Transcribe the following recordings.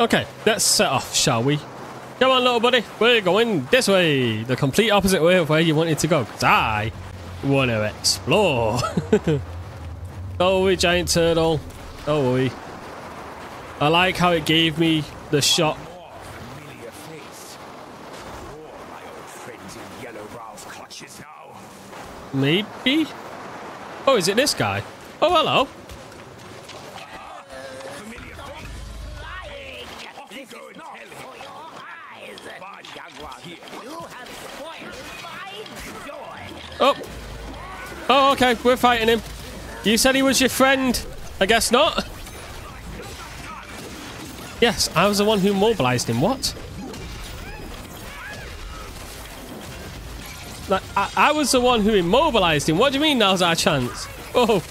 Okay, let's set off, shall we? Come on, little buddy. We're going this way. The complete opposite way of where you wanted to go. Because I want to explore. oh, we giant turtle. Oh, we. I like how it gave me the shot. Maybe? Oh, is it this guy? Oh, hello. Oh. Oh, okay. We're fighting him. You said he was your friend. I guess not. Yes, I was the one who mobilized him. What? Like, I, I was the one who immobilized him. What do you mean now's our chance? Oh.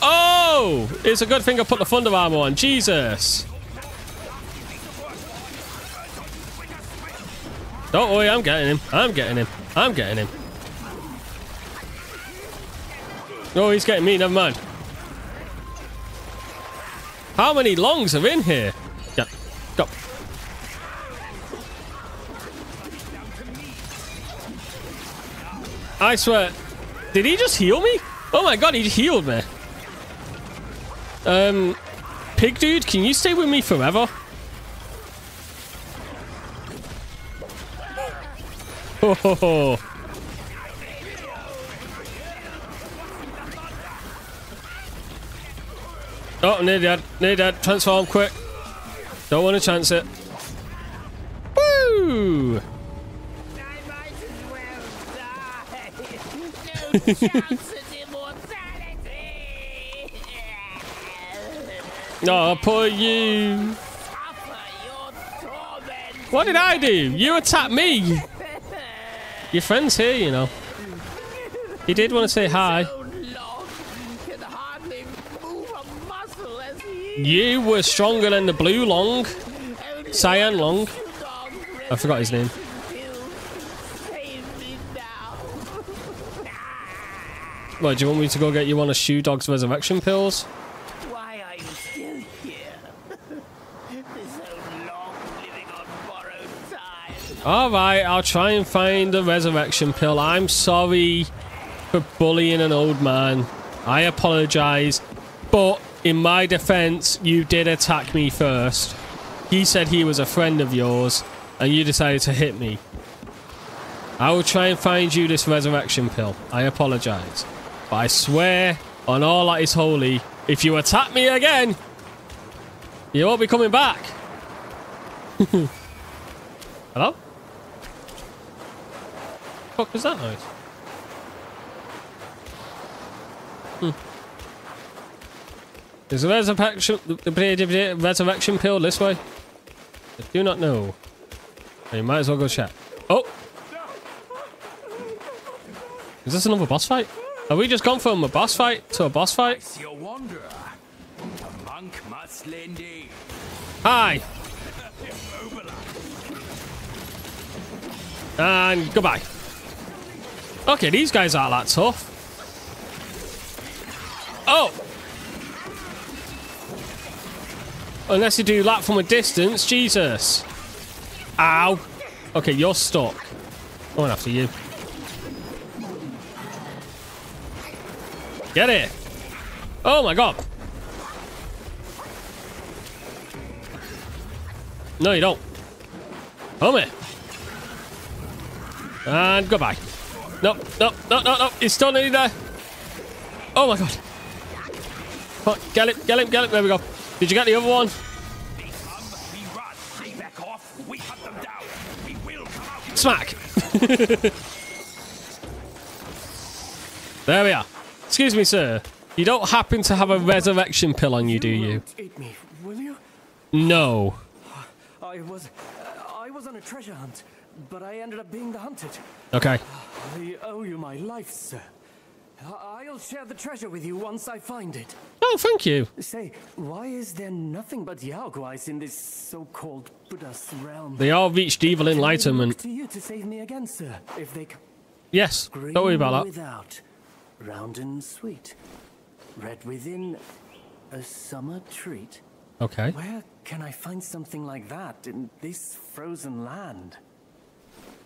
Oh! It's a good thing I put the thunder armor on. Jesus. Don't worry, I'm getting him. I'm getting him. I'm getting him. Oh, he's getting me. Never mind. How many loongs are in here? Yeah. Go. I swear. Did he just heal me? Oh my god, he healed me. Um, Pig Dude, can you stay with me forever? Ho ho ho. Oh, near dead. Near dead. Transform quick. Don't want to chance it. Woo! Oh, poor you. What did I do? You attacked me. Your friend's here, you know. He did want to say hi. So long, can hardly move a muscle as he You were stronger than the blue loong. Cyan Loong. I forgot his name. rescue. Save me now. What, do you want me to go get you one of Shoe Dog's resurrection pills? Why are you still here? so long living on borrowed time. Alright, I'll try and find the resurrection pill. I'm sorry for bullying an old man. I apologize. But in my defense, you did attack me first. He said he was a friend of yours, and you decided to hit me. I will try and find you this resurrection pill. I apologize. But I swear on all that is holy, if you attack me again, you won't be coming back. Hello? fuck was that noise? Hmm. Is the resurrection, the resurrection pill this way? I do not know. You might as well go check. Oh! Is this another boss fight? Have we just gone from a boss fight to a boss fight? It's your wanderer. A monk must lend. Hi! And goodbye. Okay, these guys aren't that tough. Oh! Unless you do that from a distance, Jesus. Ow. Okay, you're stuck. Going after you. Get it. Oh my god. No, you don't. Come here. And goodbye. No, no, no, no, no. He's still nearly there. Oh my god. Come on, get him, get him, get him. There we go. Did you get the other one? They come, we run. They back off, we hunt them down. We will come out. Smack. there we are. Excuse me, sir. You don't happen to have a resurrection pill on you, do you? me, will you? No. I was, uh, I was on a treasure hunt, but I ended up being the hunted. Okay. I owe you my life, sir. I'll share the treasure with you once I find it. Oh, thank you. Say, why is there nothing but Yaoguais in this so-called Buddha's realm? They all reached evil Can I look enlightenment. to you to save me again, sir. If they Yes. green Don't worry about that. without, round and sweet, red within, a summer treat. Okay. Where can I find something like that in this frozen land?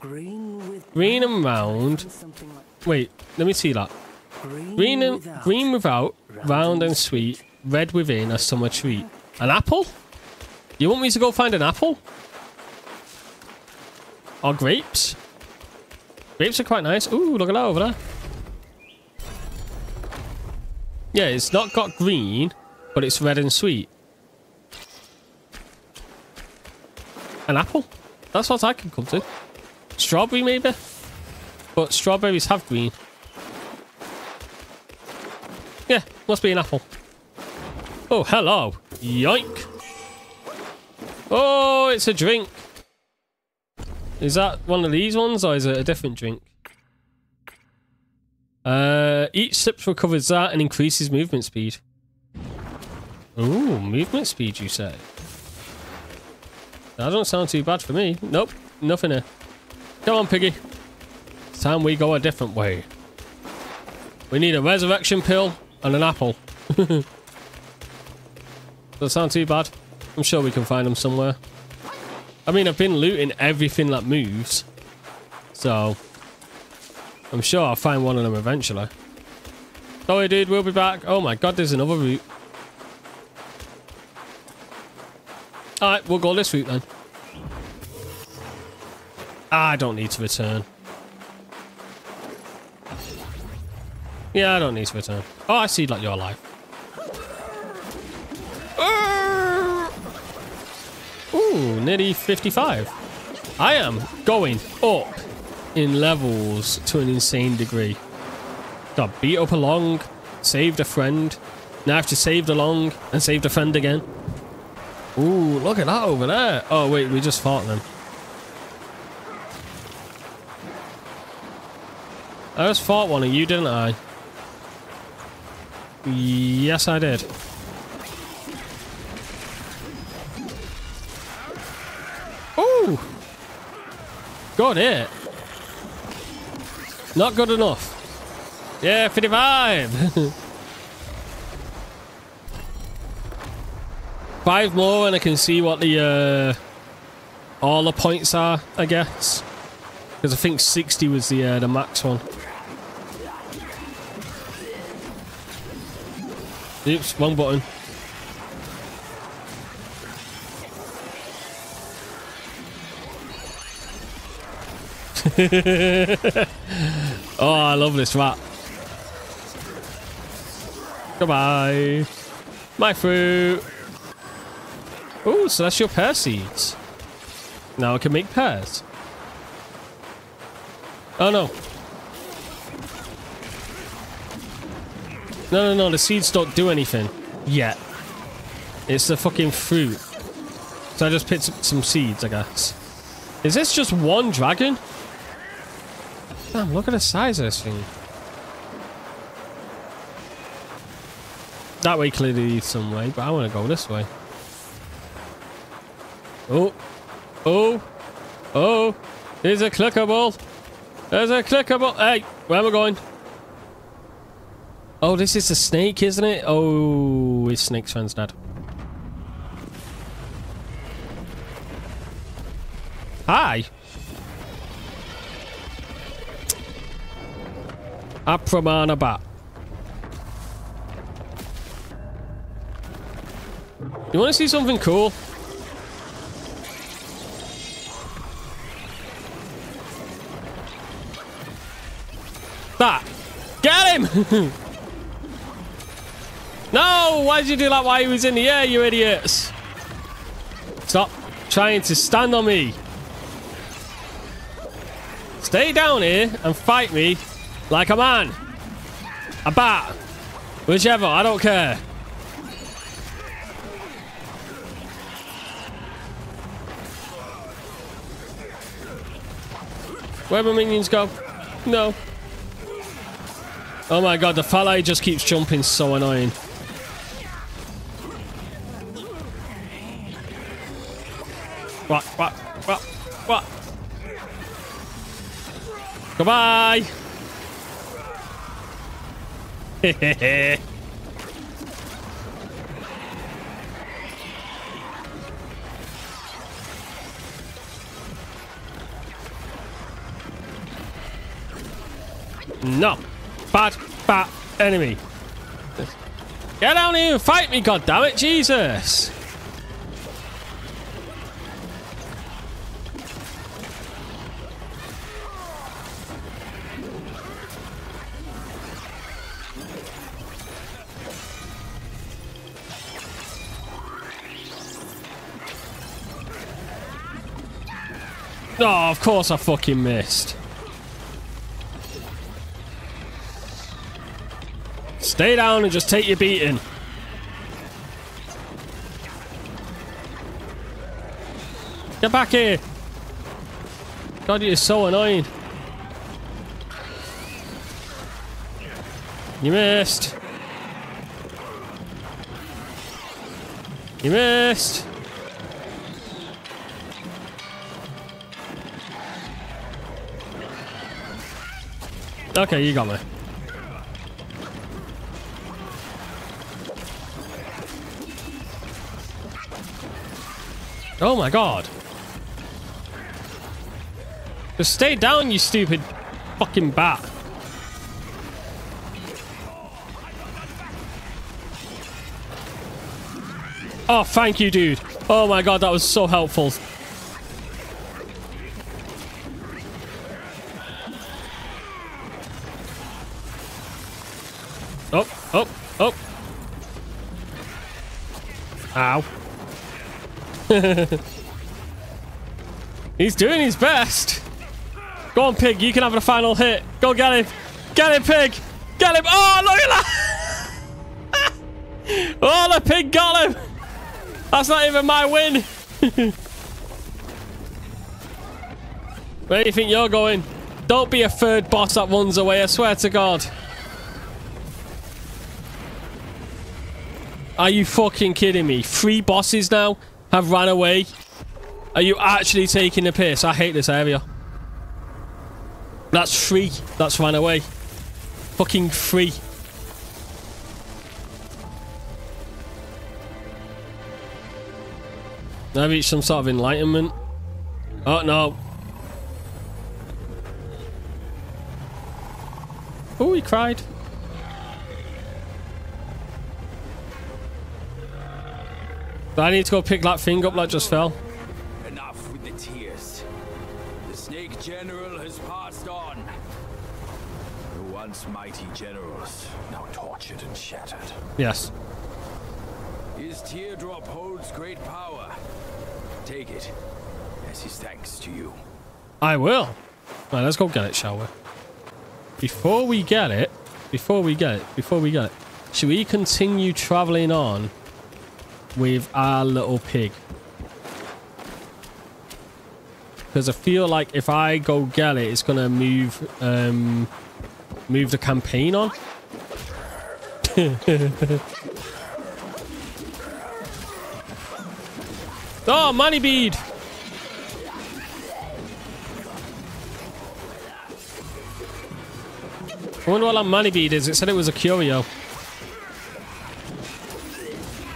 Green with Green and round. Something like Wait, let me see that. Green, and without. green without, round and sweet, red within, a summer treat. An apple? You want me to go find an apple? Or grapes? Grapes are quite nice. Ooh, look at that over there. Yeah, it's not got green, but it's red and sweet. An apple? That's what I can come to. Strawberry, maybe? But strawberries have green. Yeah, must be an apple. Oh, hello. Yoink. Oh, it's a drink. Is that one of these ones or is it a different drink? Uh, each sip recovers that and increases movement speed. Ooh, movement speed, you say? That don't sound too bad for me. Nope, nothing here. Come on, Piggy. It's time we go a different way. We need a resurrection pill and an apple. Doesn't sound too bad. I'm sure we can find them somewhere. I mean, I've been looting everything that moves. So, I'm sure I'll find one of them eventually. Oh, Sorry, dude, we'll be back. Oh my god, there's another route. Alright, we'll go this route then. I don't need to return. Yeah, I don't need to return. Oh, I see like you're alive. Arrgh! Ooh, nearly 55. I am going up in levels to an insane degree. Got beat up along, saved a friend, now I have to saved along and saved a friend again. Ooh, look at that over there. Oh, wait, we just fought them. I just fought one of you, didn't I? Yes, I did. Ooh! Got it. Not good enough. Yeah, 55! Five more and I can see what the, uh, all the points are, I guess. Because I think 60 was the, uh, the max one. Oops, wrong button. oh, I love this rat. Goodbye. My fruit. Oh, so that's your pear seeds. Now I can make pears. Oh no. No, no, no, the seeds don't do anything. Yet. It's the fucking fruit. So I just picked some seeds, I guess. Is this just one dragon? Damn, look at the size of this thing. That way clearly leads some way, but I want to go this way. Oh. Oh. Oh. There's a clickable. There's a clickable. Hey, where am I going? Oh, this is a snake, isn't it? Oh, his snake's friend's dead. Hi. Apramana bat. You want to see something cool? That. Get him! no! Why did you do that while he was in the air, you idiots? Stop trying to stand on me. Stay down here and fight me like a man. A bat. Whichever, I don't care. Where my minions go? No. Oh my god, the Falai just keeps jumping, so annoying. What? What? What? What? Goodbye. no. Bad, bad enemy. Get down here and fight me, goddammit, Jesus! Oh, of course I fucking missed. Stay down and just take your beating. Get back here. God, you're so annoying. You missed. You missed. Okay, you got me. Oh my god. Just stay down, you stupid fucking bat. Oh, thank you, dude. Oh my god, that was so helpful. He's doing his best. Go on, pig. You can have the final hit. Go get him. Get him, pig. Get him. Oh, look at that. oh, the pig got him. That's not even my win. Where do you think you're going? Don't be a third boss that runs away, I swear to God. Are you fucking kidding me? Three bosses now have ran away. Are you actually taking the piss? I hate this area. That's three. That's ran away. Fucking three. I reached some sort of enlightenment. Oh no. Oh, he cried. Do I need to go pick that thing up that just fell? Enough with the tears. The Snake General has passed on. The once mighty generals, now tortured and shattered. Yes. His teardrop holds great power. Take it as his thanks to you. I will. Right, let's go get it, shall we? Before we get it, before we get it, before we get it, should we continue traveling on with our little pig? Because I feel like if I go get it, it's gonna move, um, move the campaign on. oh, money bead! I wonder what that money bead is. It said it was a curio.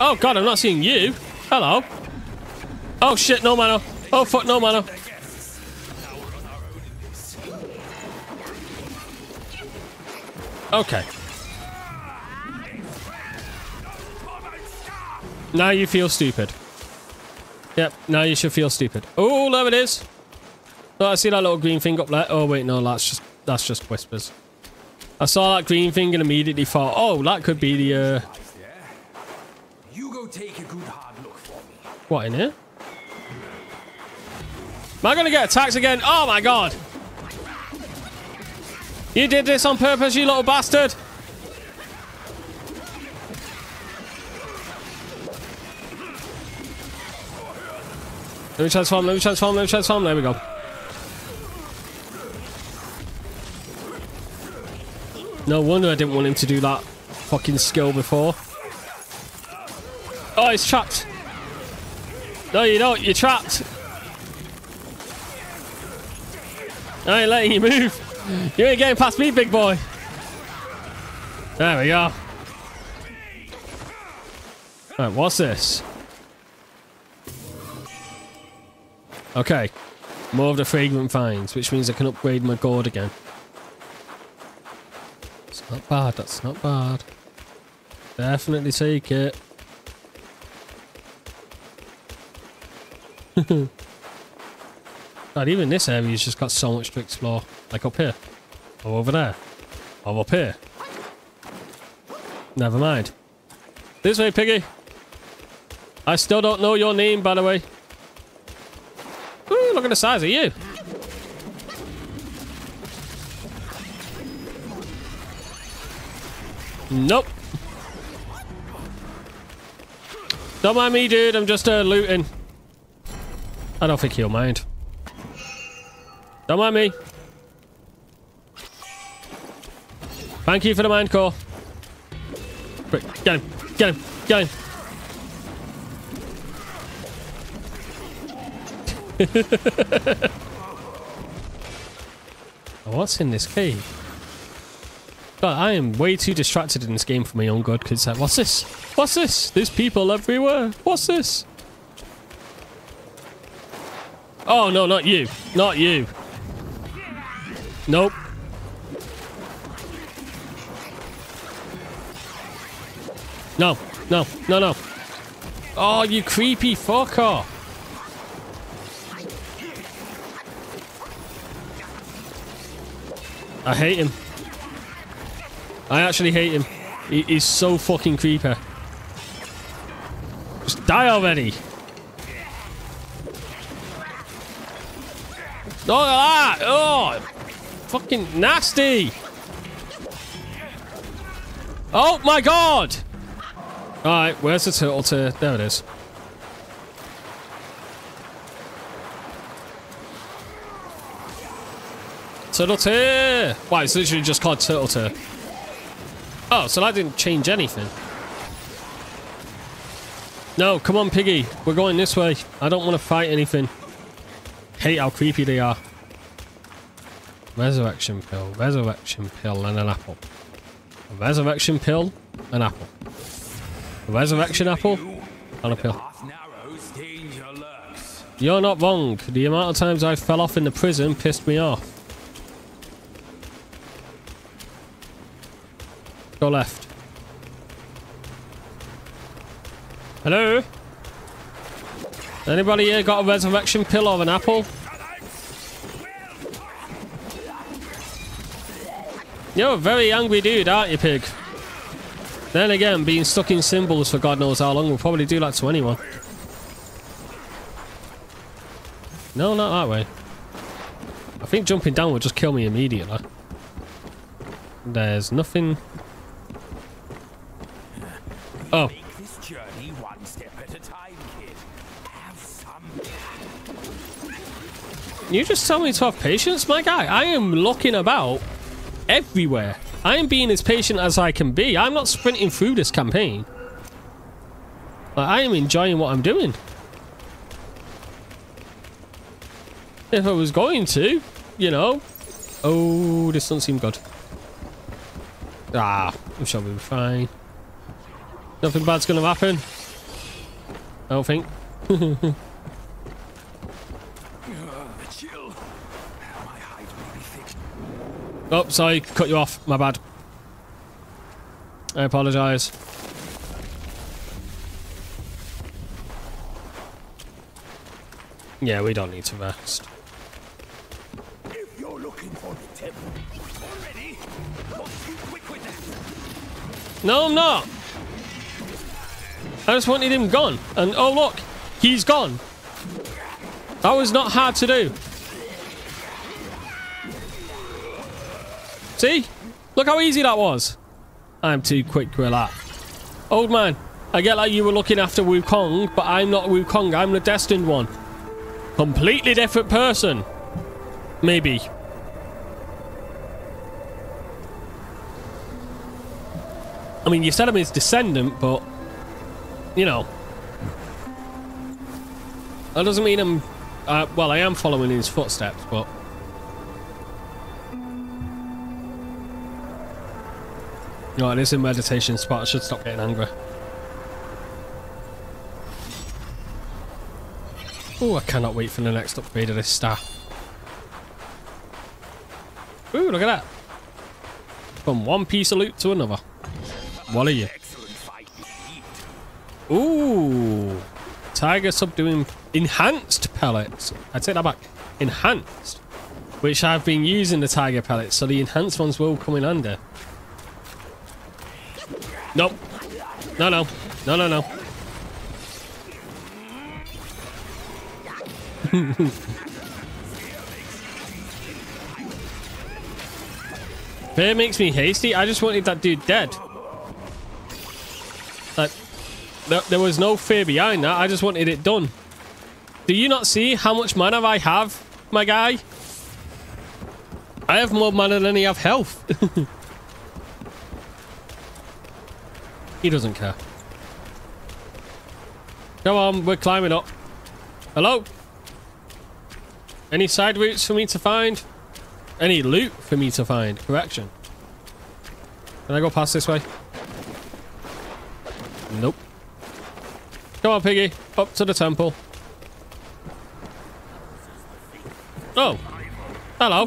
Oh god, I'm not seeing you. Hello. Oh shit, no mana. Oh fuck, no mana. Okay. Now you feel stupid. Yep, now you should feel stupid. Oh, there it is. Oh, I see that little green thing up there. Oh wait, no, that's just that's just whispers. I saw that green thing and immediately thought, oh, that could be the, uh... You go take a good hard look for me. What, in here? Am I going to get attacked again? Oh, my God. You did this on purpose, you little bastard. Let me transform, let me transform, let me transform. There we go. No wonder I didn't want him to do that fucking skill before. Oh, he's trapped. No, you don't. You're trapped. I ain't letting you move. You ain't getting past me, big boy. There we go. Right, what's this? Okay. More of the fragrant finds, which means I can upgrade my gourd again. It's not bad, that's not bad. Definitely take it. God, even this area's just got so much to explore. Like up here. Or over there. Or up here. Never mind. This way, Piggy. I still don't know your name, by the way. Ooh, look at the size of you. Nope. Don't mind me, dude. I'm just uh, looting. I don't think he'll mind. Don't mind me. Thank you for the mind core. Quick, get him. Get him. Get him. What's in this cave? God, I am way too distracted in this game for my own good because what's this? What's this? There's people everywhere. What's this? Oh, no, not you. Not you. Nope. No, no, no, no. Oh, you creepy fucker. I hate him. I actually hate him. He, he's so fucking creepy. Just die already. Look at that! Oh! Fucking nasty! Oh my god! Alright, where's the turtle? There it is. Turtle tear! Why, it's literally just called turtle tear. Oh, so that didn't change anything. No, come on, Piggy. We're going this way. I don't want to fight anything. Hate how creepy they are. Resurrection pill, resurrection pill, and an apple. A resurrection pill, an apple. A resurrection apple, and a pill. You're not wrong. The amount of times I fell off in the prison pissed me off. Go left. Hello? Anybody here got a resurrection pill or an apple? You're a very angry dude, aren't you, pig? Then again, being stuck in symbols for God knows how long will probably do that to anyone. No, not that way. I think jumping down would just kill me immediately. There's nothing... Oh, you just tell me to have patience, my guy. I am looking about everywhere. I am being as patient as I can be. I'm not sprinting through this campaign. Like, I am enjoying what I'm doing. If I was going to, you know. Oh, this doesn't seem good. Ah, I'm sure we'll be fine. Nothing bad's gonna happen. I don't think. Uh, the chill. My hide may be thick. Oh, sorry, cut you off. My bad. I apologise. Yeah, we don't need to rest. If you're looking for the temple already, not too quick with that. No, I'm not. I just wanted him gone. And oh, look, he's gone. That was not hard to do. See? Look how easy that was. I'm too quick with that. Old man, I get like you were looking after Wukong, but I'm not Wukong. I'm the destined one. Completely different person. Maybe. I mean, you said I'm his descendant, but you know, that doesn't mean I'm. Uh, well, I am following his footsteps, but no, it is a meditation spot. I should stop getting angry. Oh, I cannot wait for the next upgrade of this star. Ooh, look at that. From one piece of loot to another. What are you? Ooh. Tiger subduing enhanced pellets. I take that back. Enhanced. Which I've been using the tiger pellets, so the enhanced ones will come in under. Nope. No, no. No, no, no. Fear makes me hasty. I just wanted that dude dead. Like, there, there was no fear behind that. I just wanted it done. Do you not see how much mana I have, my guy? I have more mana than he have health. he doesn't care. Come on, we're climbing up. Hello? Any side routes for me to find? Any loot for me to find? Correction. Can I go past this way? Nope. Come on, Piggy. Up to the temple. Oh. Hello.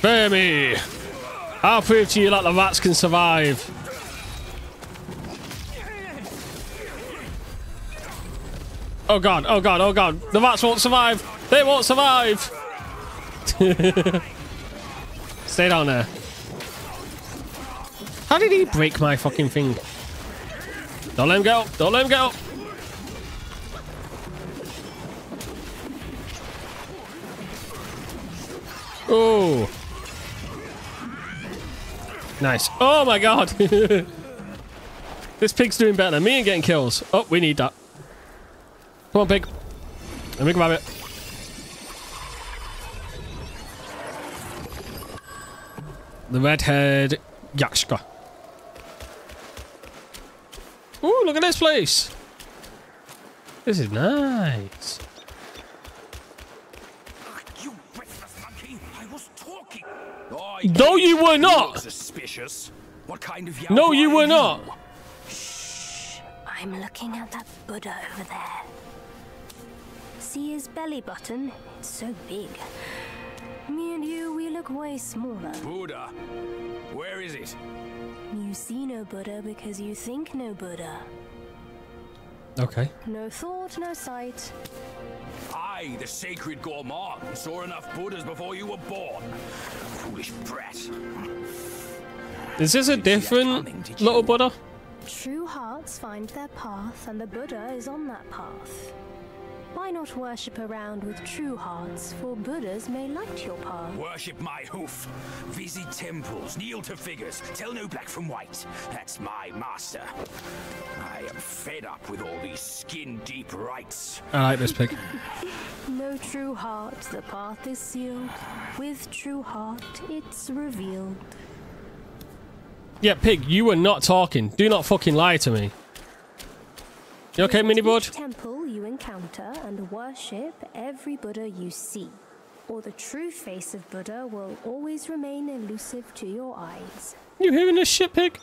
Fear me. I'll prove to you that the rats can survive. Oh god, oh god, oh god. The rats won't survive. They won't survive. Stay down there. How did he break my fucking thing? Don't let him go. Don't let him go. Oh. Nice. Oh my god. this pig's doing better me and getting kills. Oh, we need that. Come on, pig. Let me grab it. The redhead Yaksha. Ooh, look at this place. This is nice. You breathless monkey! I was talking. Oh, No, you were not. Suspicious. What kind of No, you were are not. I'm looking at that Buddha over there. See his belly button? It's so big. Me and you, we look way smaller. Buddha. Where is it? You see no Buddha because you think no Buddha. Okay. No thought, no sight. I, the sacred gourmand, saw enough Buddhas before you were born. Foolish brat. Is this a different little Buddha? True hearts find their path, and the Buddha is on that path. Why not worship around with true hearts, for Buddhas may light your path. Worship my hoof. Visit temples, kneel to figures, tell no black from white. That's my master. I am fed up with all these skin-deep rites. I like this pig. No true heart, the path is sealed. With true heart, it's revealed. Yeah, pig, you were not talking. Do not fucking lie to me. You okay, Visit mini bud? temple you encounter and worship every Buddha you see. Or the true face of Buddha will always remain elusive to your eyes. You hearing this shit, pig?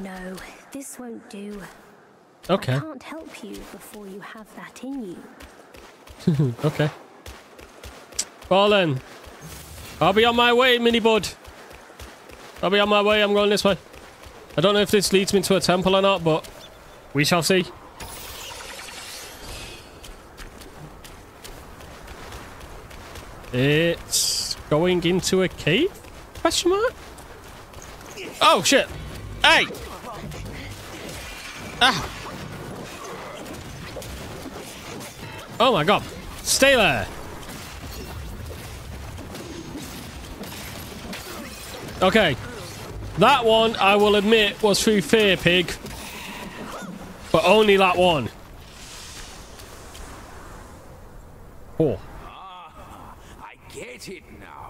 No, this won't do. Okay. I can't help you before you have that in you. Okay. Well then. I'll be on my way, mini bud. I'll be on my way. I'm going this way. I don't know if this leads me to a temple or not, but we shall see. It's going into a cave? Question mark? Oh shit! Hey! Ah! Oh my god! Stay there! Okay. That one, I will admit, was through fear, pig. But only that one. Oh. I get it now.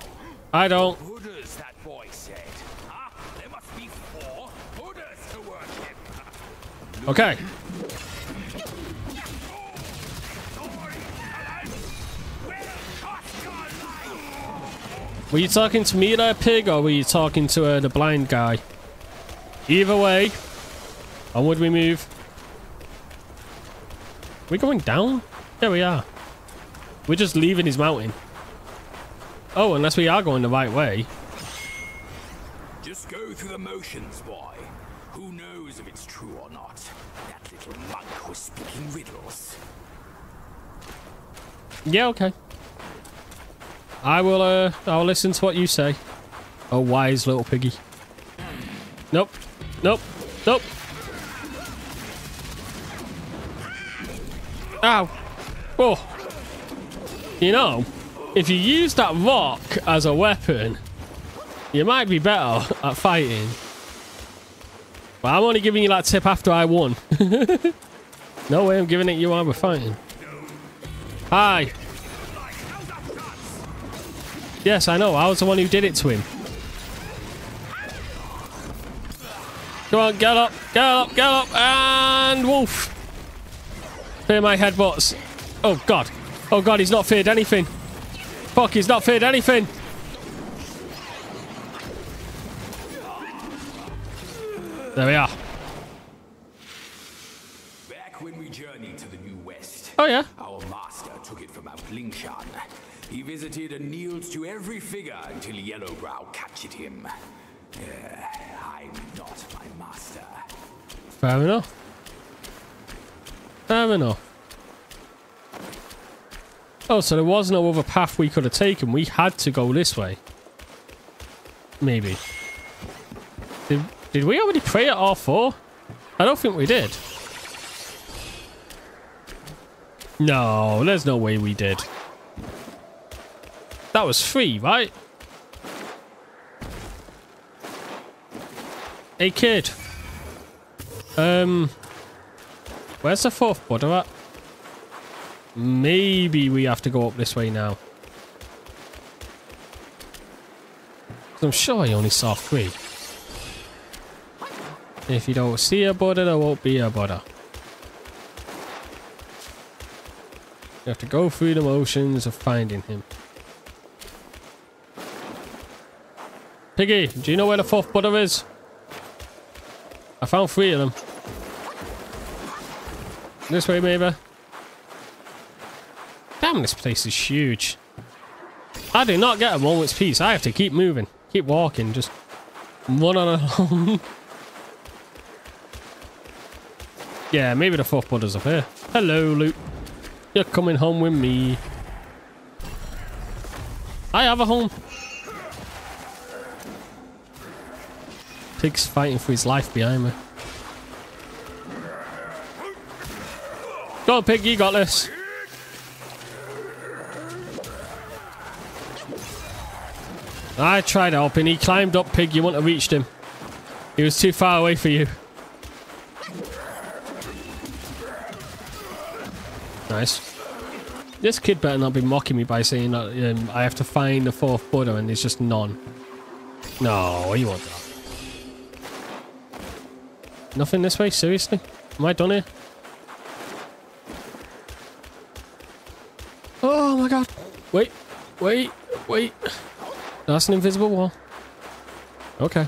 I don't. Buddhas, that boy said. Ah, there must be four Buddhas to worship. Okay. Were you talking to me there, pig, or were you talking to uh, the blind guy? Either way, onward we move. We going down? There we are. We're just leaving his mountain. Oh, unless we are going the right way. Just go through the motions, boy. Who knows if it's true or not? That little monk was speaking riddles. Yeah, okay. I will, uh, I'll listen to what you say. Oh, wise little piggy. Nope. Nope. Nope. Ow. Oh. You know, if you use that rock as a weapon, you might be better at fighting. But I'm only giving you that tip after I won. no way I'm giving it you while we're fighting. Hi. Yes, I know. I was the one who did it to him. Come on, get up, get up, get up, and wolf. Fear my headbutts. Oh, God. Oh, God, he's not feared anything. Fuck, he's not feared anything. There we are. Back when we journeyed to the New West, Oh, yeah. our master took it from Mount Lingshan. He visited and kneeled to every figure until Yellowbrow captured him. Uh, I'm not my master. Fair enough. Enough. Oh, so there was no other path we could have taken. We had to go this way. Maybe. Did, did we already pray at R4? I don't think we did. No, there's no way we did. That was free, right? Hey, kid. Um, where's the fourth Buddha at? Maybe we have to go up this way now. I'm sure I only saw three. If you don't see a Buddha, there won't be a Buddha. You have to go through the motions of finding him. Piggy, do you know where the fourth Buddha is? I found three of them. This way, maybe. Damn, this place is huge. I do not get a moment's peace. I have to keep moving, keep walking, just run on along. yeah, maybe the fourth Buddha's up here. Hello, Luke. You're coming home with me. I have a home. Pig's fighting for his life behind me. Go on, Pig, you got this. I tried helping. He climbed up, Pig. You wouldn't have reached him. He was too far away for you. Nice. This kid better not be mocking me by saying that um, I have to find the fourth Buddha and there's just none. No, you won't. that. Nothing this way? Seriously? Am I done here? Oh my god. Wait, wait, wait. That's an invisible wall. Okay.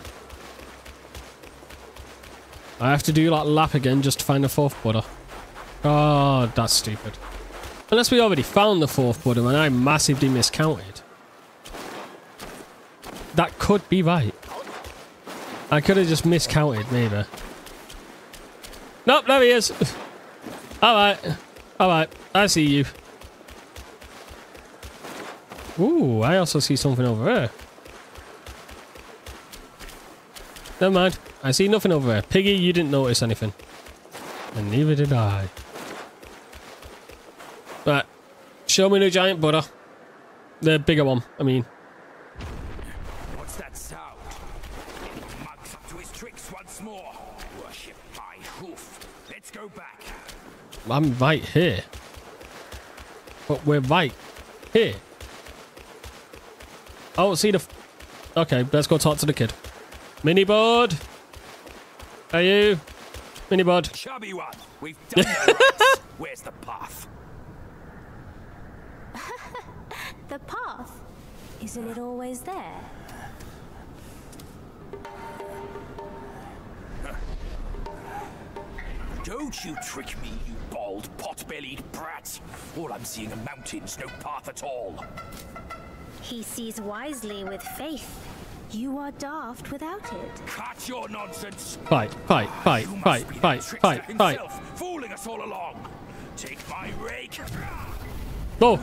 I have to do that lap again just to find the fourth Buddha. Oh, that's stupid. Unless we already found the fourth Buddha and I massively miscounted. That could be right. I could have just miscounted, maybe. Nope, there he is. Alright. Alright, I see you. Ooh, I also see something over there. Never mind. I see nothing over there. Piggy, you didn't notice anything. And neither did I. Right. Show me the giant Buddha. The bigger one, I mean. What's that sound? Mug's up to his tricks once more. Worship my hoof. Let's go back. I'm right here. But we're right here. Oh, see the... f- Okay, let's go talk to the kid. Mini Bud! Are you? Mini Bud. Chubby one. We've done it right. Where's the path? The path? Isn't it always there? Don't you trick me, you bald, pot-bellied brat. All I'm seeing are mountains mountains no path at all. He sees wisely with faith. You are daft without it. Cut your nonsense. Fight, fight, fight, You fight, fight, fight, fight. himself, fooling us all along. Take my rake. Go!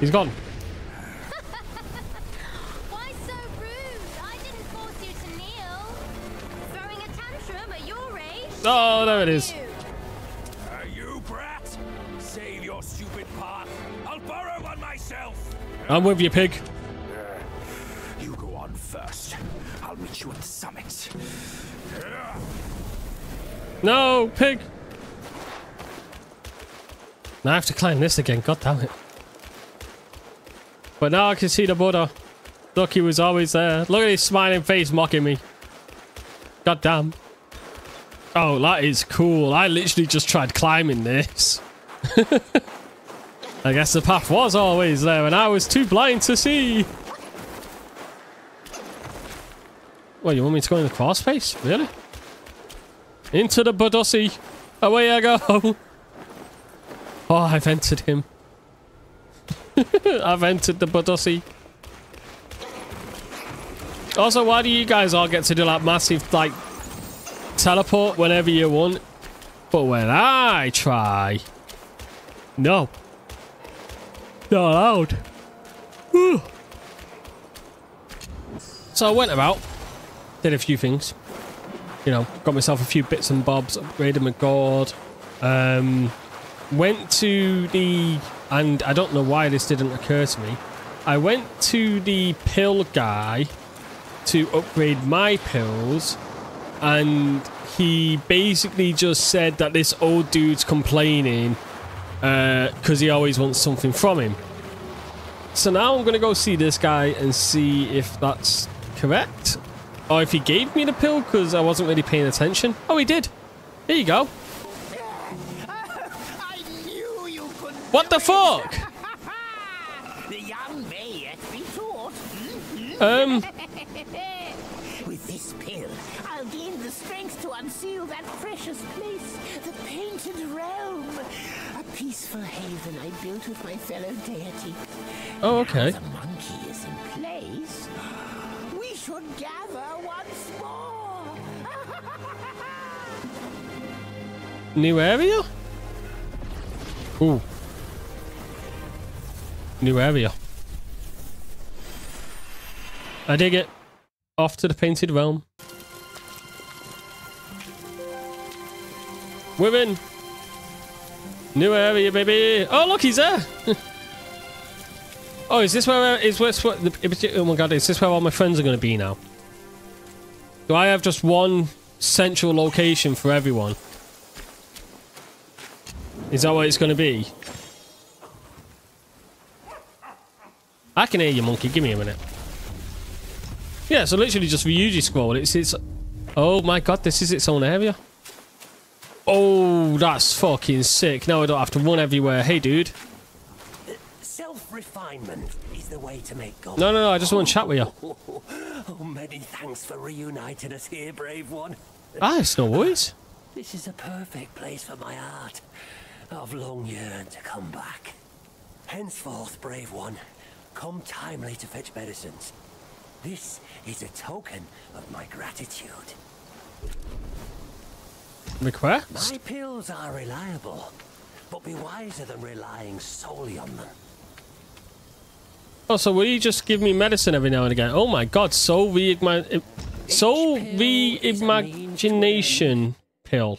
He's gone. Why so rude? I didn't force you to kneel. Throwing a tantrum at your age? Oh, there it is. Are I'm with you, pig. You go on first. I'll meet you at the summit. No, pig. Now I have to climb this again. God damn it. But now I can see the Buddha. Look, he was always there. Look at his smiling face mocking me. God damn. Oh, that is cool. I literally just tried climbing this. I guess the path was always there and I was too blind to see. Well, you want me to go in the crawl space? Really? Into the Budussi. Away I go. Oh, I've entered him. I've entered the Budussi. Also, why do you guys all get to do like massive like teleport whenever you want? But when I try, no, not allowed. Whew. So I went about, did a few things. You know, got myself a few bits and bobs, upgraded my gourd. Um, went to the, and I don't know why this didn't occur to me. I went to the pill guy to upgrade my pills, and he basically just said that this old dude's complaining because he always wants something from him. So now I'm going to go see this guy and see if that's correct. Or if he gave me the pill because I wasn't really paying attention. Oh, he did. Here you go. I knew you What the fuck? the young may yet be taught. Um, this pill, I'll gain the strength to unseal that precious place, the Painted Realm. A peaceful haven I built with my fellow deity. oh, okay. The monkey is in place. We should gather once more. New area? Ooh. New area. I dig it. Off to the painted realm. We're in. New area, baby. Oh, look, he's there. oh, is this where? Uh, is this? The, oh my god, is this where all my friends are going to be now? Do I have just one central location for everyone? Is that what it's going to be? I can hear you, monkey. Give me a minute. Yeah, so literally just Ryuji scroll. It's its. Oh my god, this is its own area. Oh, that's fucking sick. Now I don't have to run everywhere. Hey, dude. Self-refinement is the way to make gold. No, no, no. I just want to chat with you. Oh, many thanks for reuniting us here, brave one. Ah, it's no worries. This is a perfect place for my art. I've long yearned to come back. Henceforth, brave one, come timely to fetch medicines. This is a token of my gratitude. Request? My pills are reliable, but be wiser than relying solely on them. Oh, so will you just give me medicine every now and again? Oh my god, soul reignition. Soul reimagination pill.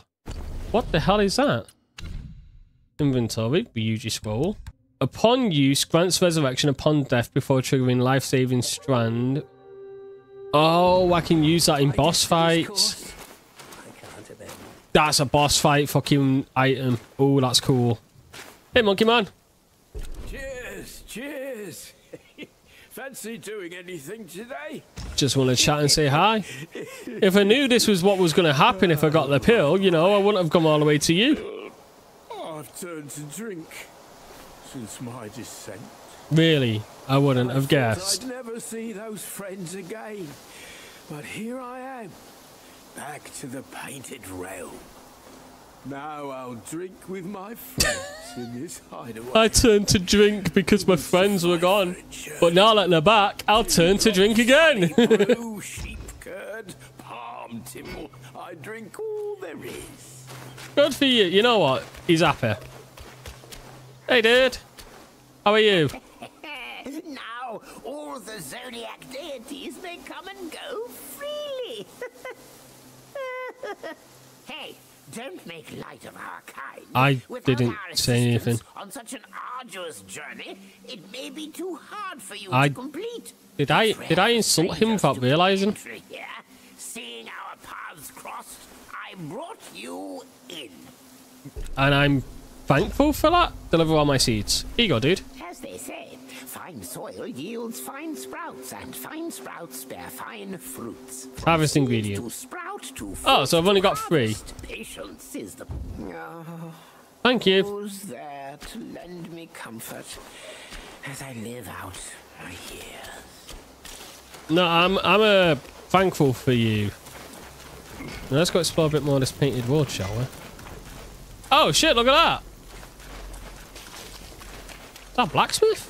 What the hell is that? Inventory, Ryuji scroll. Upon use, grants resurrection upon death before triggering life-saving strand. Oh, I can use that in boss fights. I can't amend. That's a boss fight fucking item. Oh, that's cool. Hey, monkey man. Cheers, cheers. Fancy doing anything today? Just want to chat and say hi. If I knew this was what was going to happen if I got the pill, you know, I wouldn't have come all the way to you. I've turned to drink since my descent. Really, I wouldn't I have guessed. I'd never see those friends again. But here I am, back to the painted realm. Now I'll drink with my friends in this hideaway. I turned to drink because my friends were gone. But now that they're back, I'll turn to drink again. Sheep curd, palm tipple. I drink all there is. Good for you. You know what? He's happy. Hey, dude. How are you? now all the zodiac deities may come and go freely. hey, don't make light of our kind. I Without didn't say anything. On such an arduous journey, it may be too hard for you I- to complete. Did I did I insult him without realizing? Here, seeing our paths crossed, I brought you in. And I'm thankful for that. Deliver all my seeds. Here you go, dude. As they say, fine soil yields fine sprouts, and fine sprouts bear fine fruits. From Harvest ingredient. To sprout to Oh, so I've only got three. Patience is the. Oh, Thank you. who's there to lend me comfort as I live out my years? No, I'm I'm uh, thankful for you. Now let's go explore a bit more of this painted road, shall we? Oh shit! Look at that. That blacksmith?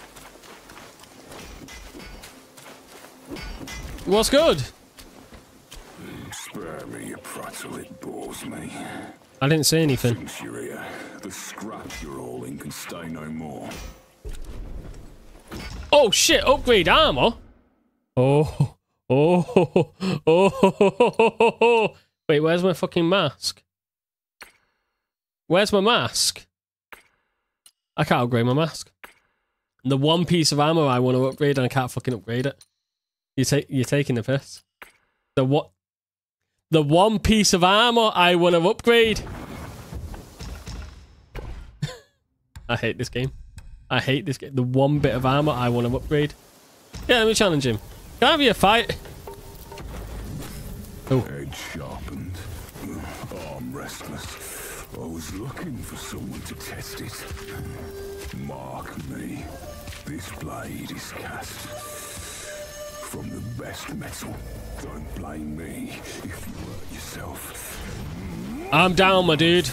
What's good? Spare me, you prattle, it bores me. I didn't say anything. Since the scrap you're all in can stay no more. Oh shit! Upgrade armor. Oh oh Oh, oh, oh, Wait, where's my fucking mask? Where's my mask? I can't upgrade my mask. The one piece of armor I want to upgrade and I can't fucking upgrade it. You take you're taking the piss. The what? The one piece of armor I want to upgrade. I hate this game. I hate this game. The one bit of armor I want to upgrade. Yeah, let me challenge him. Can I have you a fight? Oh. Head sharpened, arm restless. I was looking for someone to test it. Mark me. This blade is cast from the best metal. Don't blame me if you hurt yourself. I'm down, my dude.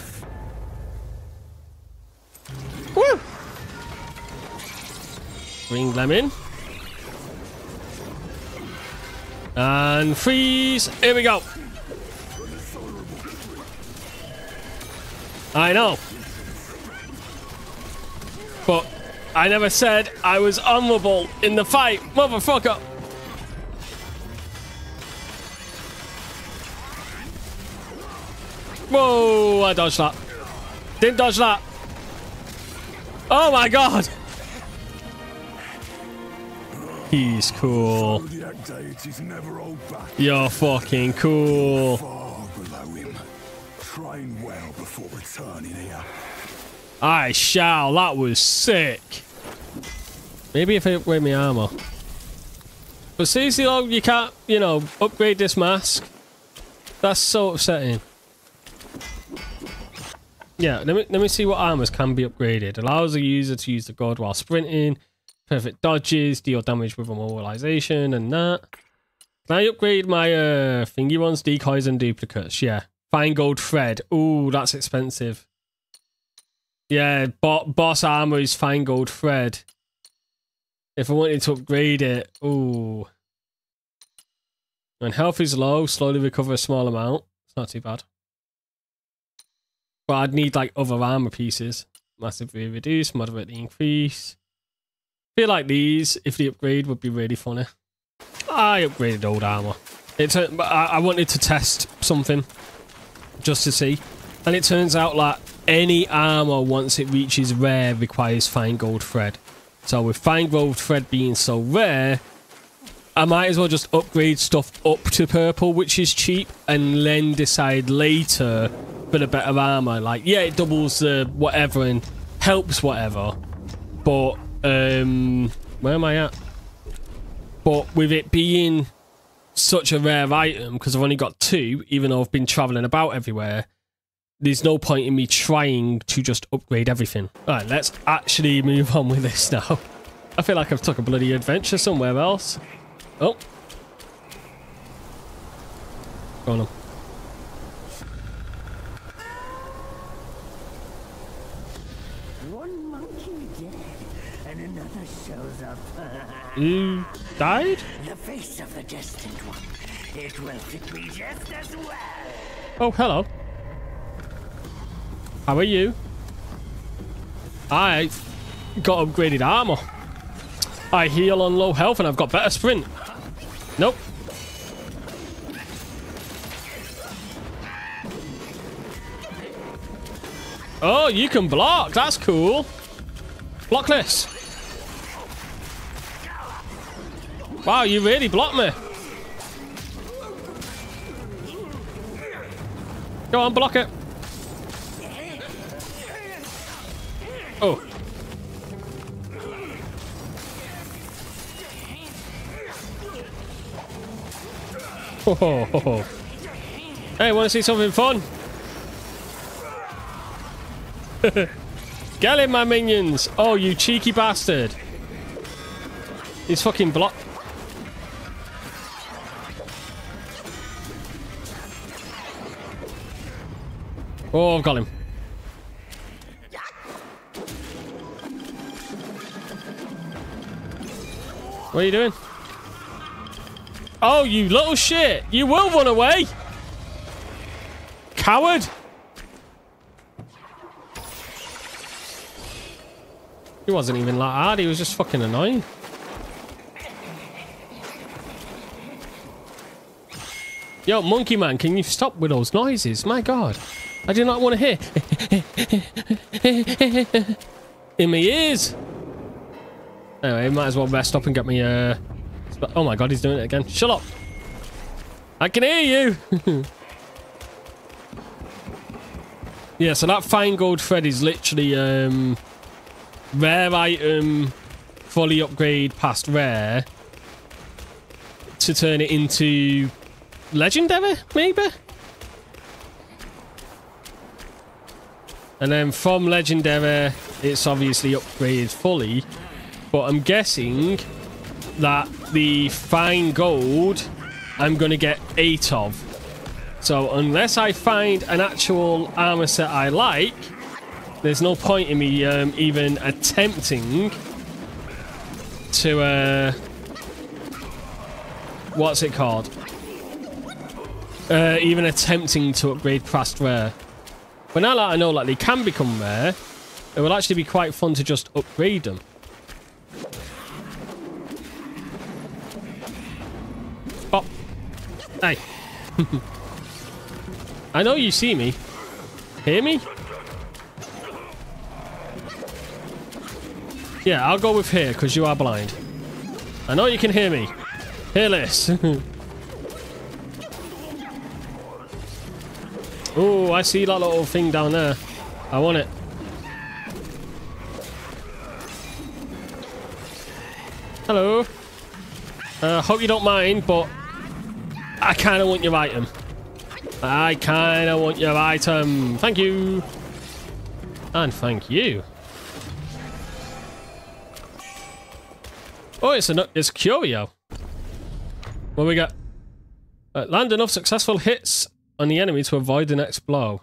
Woo! Green lemon. And freeze. Here we go. I know. But I never said I was honorable in the fight, motherfucker. Whoa, I dodged that. Didn't dodge that. Oh my god. He's cool. You're fucking cool. Well before returning here. I shall. That was sick. Maybe if I upgrade my armor. But seriously, though, you can't, you know, upgrade this mask. That's so upsetting. Yeah, let me let me see what armors can be upgraded. Allows the user to use the god while sprinting. Perfect dodges, deal damage with immobilization and that. Can I upgrade my uh thingy ones? Decoys and duplicates. Yeah. Fine gold thread. Ooh, that's expensive. Yeah, bo boss armor is fine gold thread. If I wanted to upgrade it, ooh. When health is low, slowly recover a small amount. It's not too bad. But I'd need like other armor pieces. Massively reduce, moderately increase. feel like these, if the upgrade, would be really funny. I upgraded old armor. It's a, I, I wanted to test something just to see. And it turns out that any armor once it reaches rare requires fine gold thread. So with fine gold thread being so rare, I might as well just upgrade stuff up to purple, which is cheap, and then decide later for the better armor. Like, yeah, it doubles the whatever and helps whatever. But, um, where am I at? But with it being such a rare item, because I've only got two, even though I've been traveling about everywhere, there's no point in me trying to just upgrade everything. All right, let's actually move on with this now. I feel like I've took a bloody adventure somewhere else. Oh. Go on. One monkey dead, and another shows up. you died? The face of the destined one. It will fit me just as well. Oh, hello. How are you? I got upgraded armor. I heal on low health and I've got better sprint. Nope. Oh, you can block. That's cool. Block this. Wow, you really blocked me. Go on, block it. Oh. Ho, ho, ho. Hey, want to see something fun? Get in, my minions! Oh, you cheeky bastard! He's fucking block. Oh, I've got him. What are you doing? Oh, you little shit! You will run away! Coward! He wasn't even that hard, he was just fucking annoying. Yo, Monkey Man, can you stop with those noises? My god. I do not want to hear. In my ears. Anyway, might as well rest up and get me, uh... Oh my god, he's doing it again. Shut up. I can hear you. yeah, so that fine gold thread is literally, um... Rare item, fully upgrade past rare. To turn it into... Legendary, maybe? And then from Legendary, it's obviously upgraded fully. But I'm guessing that the fine gold, I'm going to get eight of. So unless I find an actual armor set I like, there's no point in me um, even attempting to, uh, what's it called? Uh, even attempting to upgrade past rare. But now that I know like they can become rare, it will actually be quite fun to just upgrade them. Hey. I know you see me. Hear me? Yeah, I'll go with here because you are blind. I know you can hear me. Hear this. oh, I see that little thing down there. I want it. Hello. Uh, hope you don't mind, but I kind of want your item. I kind of want your item. Thank you. And thank you. Oh, it's a it's Curio. What we got? Uh, land enough successful hits on the enemy to avoid the next blow.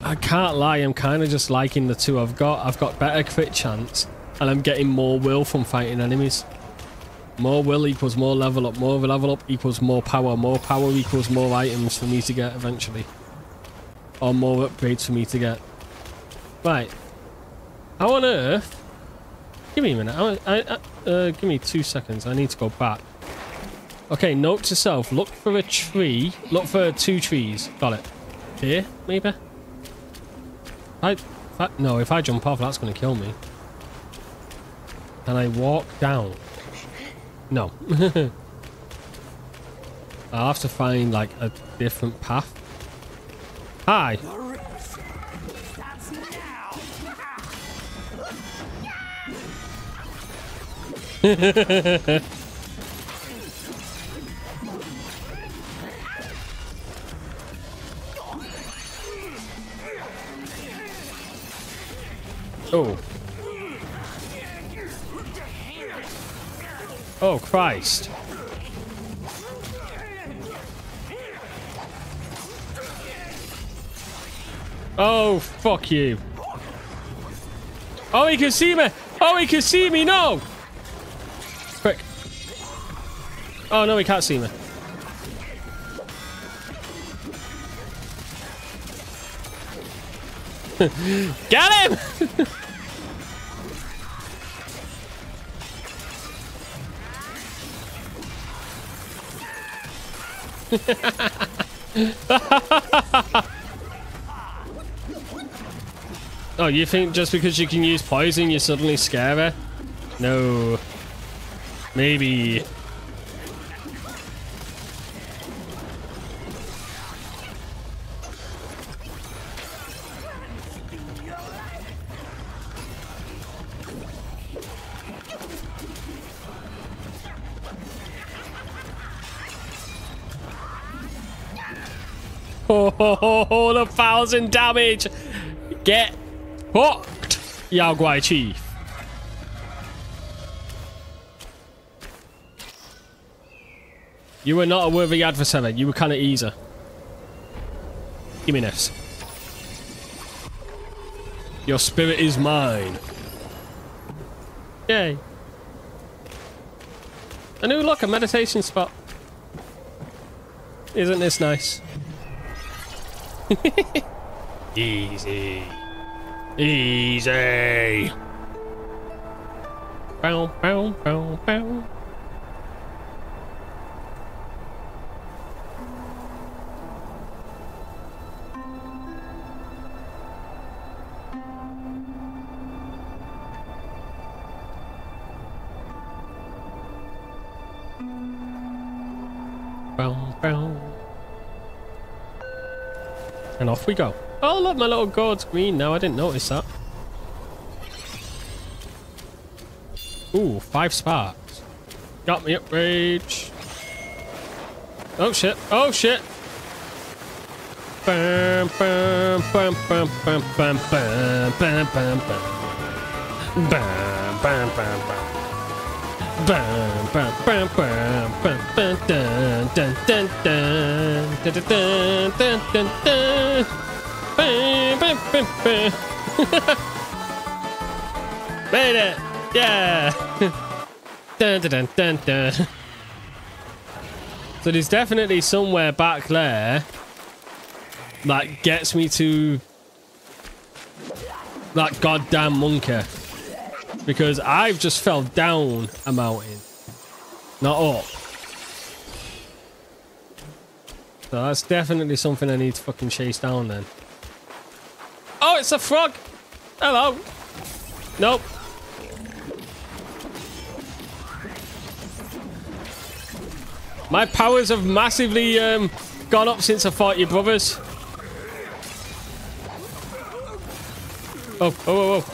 I can't lie, I'm kind of just liking the two I've got. I've got better crit chance, and I'm getting more will from fighting enemies. More will equals more level up. More level up equals more power. More power equals more items for me to get eventually. Or more upgrades for me to get. Right. How on earth... Give me a minute. I, I, uh, give me two seconds. I need to go back. Okay, note to self. Look for a tree. Look for two trees. Got it. Here, maybe? I, I, no, if I jump off, that's going to kill me. Can I walk down? No. I'll have to find, like, a different path. Hi. oh. Oh, Christ. Oh, fuck you. Oh, he can see me. Oh, he can see me. No. Quick. Oh, no, he can't see me. Got him! oh, you think just because you can use poison, you're suddenly scary? No. Maybe. Thousand damage! Get hooked, Yaoguai Chief. You were not a worthy adversary. You were kind of easy. Give me this. Your spirit is mine. Yay. A new look, a meditation spot. Isn't this nice? Easy. Easy. Bow, bow, bow, bow. And off we go. Oh, look, my little gourd's green now. I didn't notice that. Ooh, five sparks. Got me up rage. Oh, shit. Oh, shit. Bam, bam, bam, bam, bam, bam, bam, bam, bam, bam. Bam, bam, bam, bam. Bam, bam, bam, bam, bam, bam. Made it! Yeah! dun, dun, dun, dun. So there's definitely somewhere back there that gets me to that goddamn monkey. Because I've just fell down a mountain. Not up. So that's definitely something I need to fucking chase down then. Oh, it's a frog! Hello! Nope. My powers have massively um, gone up since I fought your brothers. Oh, oh, oh, oh.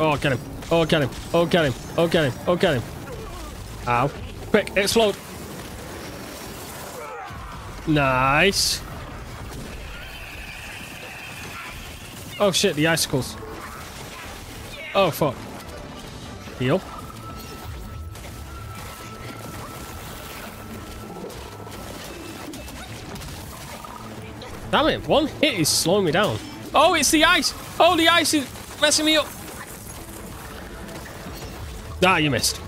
Oh, get him. Oh, get him. Oh, get him. Oh, get him. Oh, get him. Ow. Quick, explode. Nice. Oh, shit, the icicles. Oh, fuck. Heal. Damn it, one hit is slowing me down. Oh, it's the ice. Oh, the ice is messing me up. Ah, you missed.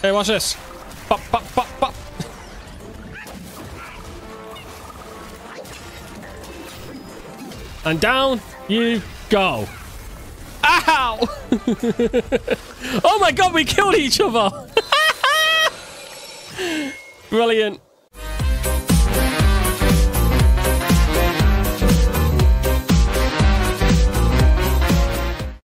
Hey, watch this. Pop, pop, pop, pop. And down you go. Ow! oh my god, we killed each other! Brilliant.